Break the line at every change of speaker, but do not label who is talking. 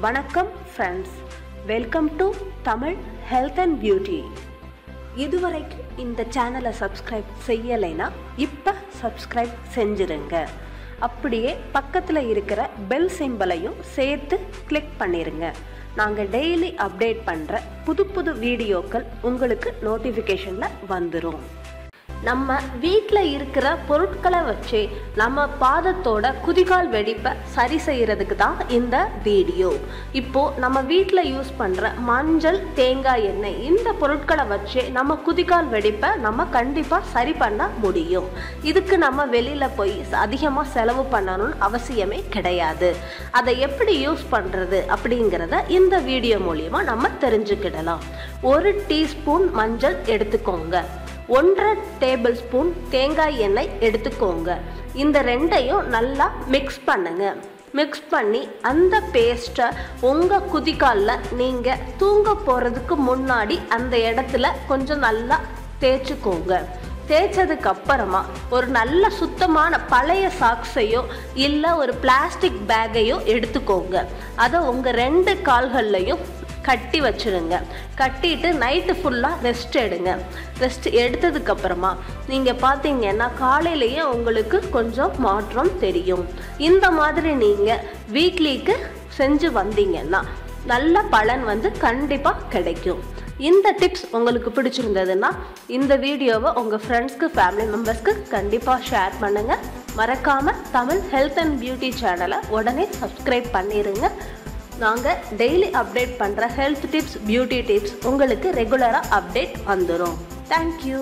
வணக்கம் friends welcome to Tamil health and beauty இதுவரைக்கும் இந்த சேனலை சப்ஸ்கிரைப் செய்யலைன்னா இப்போ சப்ஸ்கிரைப் செஞ்சுருங்க. அப்படியே பக்கத்தில் இருக்கிற பெல் சிம்பலையும் சேர்த்து கிளிக் பண்ணிடுங்க நாங்கள் டெய்லி அப்டேட் பண்ணுற புது புது வீடியோக்கள் உங்களுக்கு நோட்டிஃபிகேஷனில் வந்துடும் நம்ம வீட்டில் இருக்கிற பொருட்களை வச்சு நம்ம பாதத்தோட குதிகால் வெடிப்பை சரி செய்கிறதுக்கு தான் இந்த வீடியோ. இப்போ நம்ம வீட்டில் யூஸ் பண்ணுற மஞ்சள் தேங்காய் எண்ணெய் இந்த பொருட்களை வச்சு நம்ம குதிகால் வெடிப்பை நம்ம கண்டிப்பாக சரி பண்ண முடியும். இதுக்கு நம்ம வெளியில் போய் அதிகமாக செலவு பண்ணணும்னு அவசியமே கிடையாது. அதை எப்படி யூஸ் பண்ணுறது அப்படிங்கிறத இந்த வீடியோ மூலியமாக நம்ம தெரிஞ்சுக்கிடலாம். ஒரு டீஸ்பூன் மஞ்சள் எடுத்துக்கோங்க. ஒன்றரை டேபிள் ஸ்பூன் தேங்காய் எண்ணெய் எடுத்துக்கோங்க. இந்த ரெண்டையும் நல்லா மிக்ஸ் பண்ணுங்க. மிக்ஸ் பண்ணி அந்த பேஸ்ட்டை உங்கள் குதிகாலில் நீங்கள் தூங்க போகிறதுக்கு முன்னாடி அந்த இடத்துல கொஞ்சம் நல்லா தேய்ச்சிக்கோங்க. தேய்ச்சதுக்கு அப்புறமா ஒரு நல்ல சுத்தமான பழைய சாக்ஸையோ இல்லை ஒரு பிளாஸ்டிக் பேக்கையோ எடுத்துக்கோங்க. அதை உங்கள் ரெண்டு கால்கள்லையும் கட்டி வச்சுருங்க. கட்டிட்டு நைட்டு ஃபுல்லாக ரெஸ்ட் எடுங்க. ரெஸ்ட் எடுத்ததுக்கப்புறமா நீங்கள் பார்த்தீங்கன்னா காலையிலேயே உங்களுக்கு கொஞ்சம் மாற்றம் தெரியும். இந்த மாதிரி நீங்கள் வீக்லிக்கு செஞ்சு வந்தீங்கன்னா நல்ல பலன் வந்து கண்டிப்பாக கிடைக்கும். இந்த டிப்ஸ் உங்களுக்கு பிடிச்சிருந்ததுன்னா இந்த வீடியோவை உங்கள் ஃப்ரெண்ட்ஸ்க்கு ஃபேமிலி மெம்பர்ஸ்க்கு கண்டிப்பாக ஷேர் பண்ணுங்கள் மறக்காமல் தமிழ் ஹெல்த் அண்ட் பியூட்டி சேனலை உடனே சப்ஸ்கிரைப் பண்ணிடுங்க நாங்கள் டெய்லி அப்டேட் பண்ணுற ஹெல்த் டிப்ஸ் பியூட்டி டிப்ஸ் உங்களுக்கு ரெகுலராக அப்டேட் வந்துடும் தேங்க்யூ